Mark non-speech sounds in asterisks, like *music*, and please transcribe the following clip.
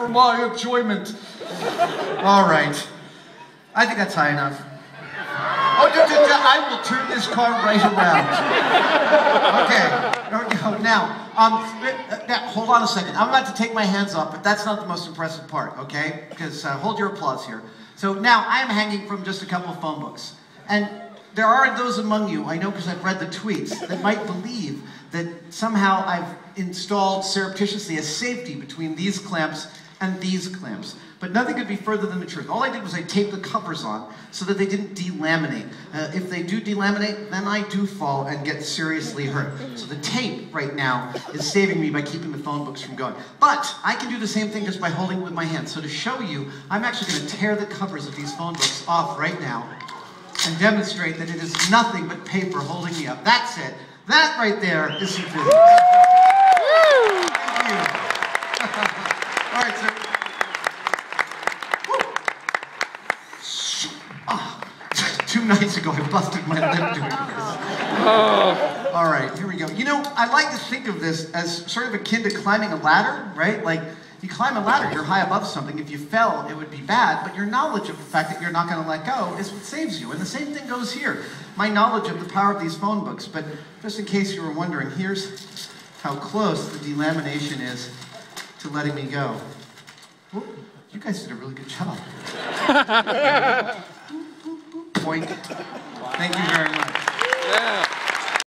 for my enjoyment. All right. I think that's high enough. Oh, I will turn this car right around. Okay. Now, um, uh, now, hold on a second. I'm about to take my hands off, but that's not the most impressive part, okay? Because uh, hold your applause here. So now I am hanging from just a couple of phone books, and there are those among you, I know because I've read the tweets, that might believe that somehow I've installed surreptitiously a safety between these clamps and these clamps. But nothing could be further than the truth. All I did was I taped the covers on so that they didn't delaminate. Uh, if they do delaminate, then I do fall and get seriously hurt. So the tape right now is saving me by keeping the phone books from going. But I can do the same thing just by holding it with my hands. So to show you, I'm actually going to tear the covers of these phone books off right now and demonstrate that it is nothing but paper holding me up. That's it. That right there is some physics. Thank you. *laughs* All right, sir. Ah, two nights ago, I busted my lip doing this. All right, here we go. You know, I like to think of this as sort of akin to climbing a ladder, right? Like, you climb a ladder, you're high above something. If you fell, it would be bad, but your knowledge of the fact that you're not going to let go is what saves you. And the same thing goes here. My knowledge of the power of these phone books, but just in case you were wondering, here's how close the delamination is to letting me go. You guys did a really good job. *laughs* Point. Thank you very much. Yeah.